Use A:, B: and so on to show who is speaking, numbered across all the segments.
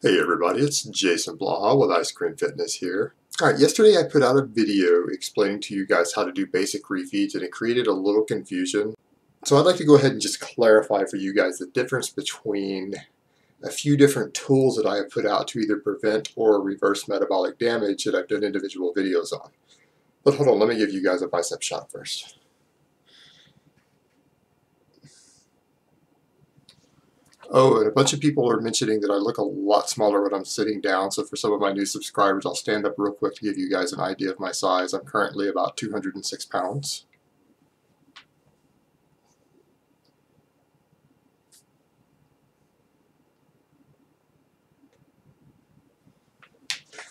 A: Hey everybody, it's Jason Blaha with Ice Cream Fitness here. Alright, yesterday I put out a video explaining to you guys how to do basic refeeds and it created a little confusion. So I'd like to go ahead and just clarify for you guys the difference between a few different tools that I have put out to either prevent or reverse metabolic damage that I've done individual videos on. But hold on, let me give you guys a bicep shot first. Oh, and a bunch of people are mentioning that I look a lot smaller when I'm sitting down, so for some of my new subscribers, I'll stand up real quick to give you guys an idea of my size. I'm currently about 206 pounds.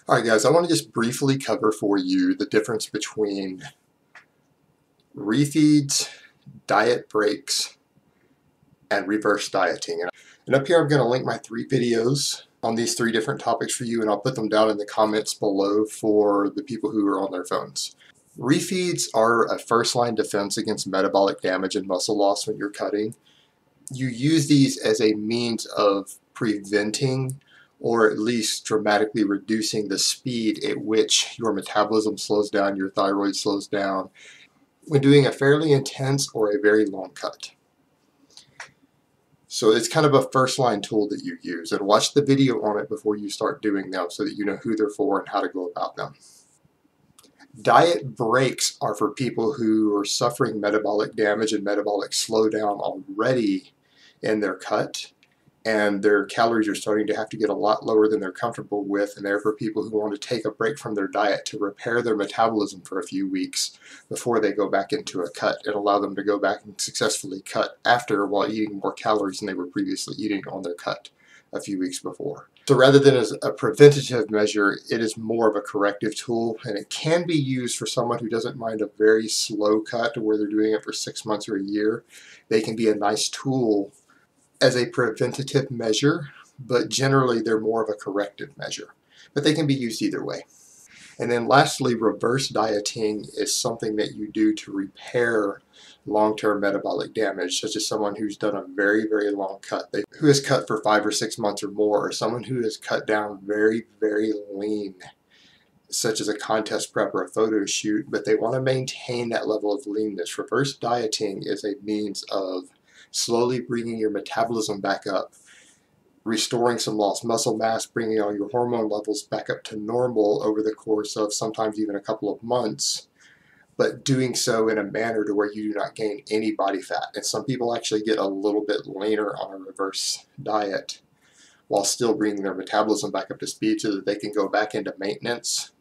A: Alright guys, I want to just briefly cover for you the difference between refeeds, diet breaks, and reverse dieting. And up here I'm going to link my three videos on these three different topics for you and I'll put them down in the comments below for the people who are on their phones. Refeeds are a first line defense against metabolic damage and muscle loss when you're cutting. You use these as a means of preventing or at least dramatically reducing the speed at which your metabolism slows down, your thyroid slows down, when doing a fairly intense or a very long cut. So it's kind of a first line tool that you use and watch the video on it before you start doing them so that you know who they're for and how to go about them. Diet breaks are for people who are suffering metabolic damage and metabolic slowdown already in their cut and their calories are starting to have to get a lot lower than they're comfortable with and therefore people who want to take a break from their diet to repair their metabolism for a few weeks before they go back into a cut and allow them to go back and successfully cut after while eating more calories than they were previously eating on their cut a few weeks before. So rather than as a preventative measure, it is more of a corrective tool and it can be used for someone who doesn't mind a very slow cut to where they're doing it for six months or a year. They can be a nice tool as a preventative measure, but generally they're more of a corrective measure. But they can be used either way. And then lastly, reverse dieting is something that you do to repair long-term metabolic damage, such as someone who's done a very, very long cut, they, who has cut for five or six months or more, or someone who has cut down very, very lean, such as a contest prep or a photo shoot, but they want to maintain that level of leanness. Reverse dieting is a means of slowly bringing your metabolism back up, restoring some lost muscle mass, bringing all your hormone levels back up to normal over the course of sometimes even a couple of months, but doing so in a manner to where you do not gain any body fat. And some people actually get a little bit leaner on a reverse diet while still bringing their metabolism back up to speed so that they can go back into maintenance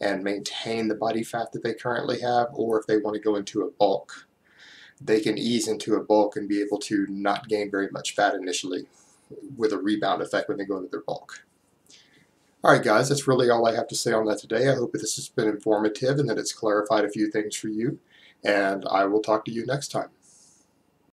A: and maintain the body fat that they currently have, or if they want to go into a bulk they can ease into a bulk and be able to not gain very much fat initially with a rebound effect when they go into their bulk. Alright guys, that's really all I have to say on that today. I hope this has been informative and that it's clarified a few things for you. And I will talk to you next time.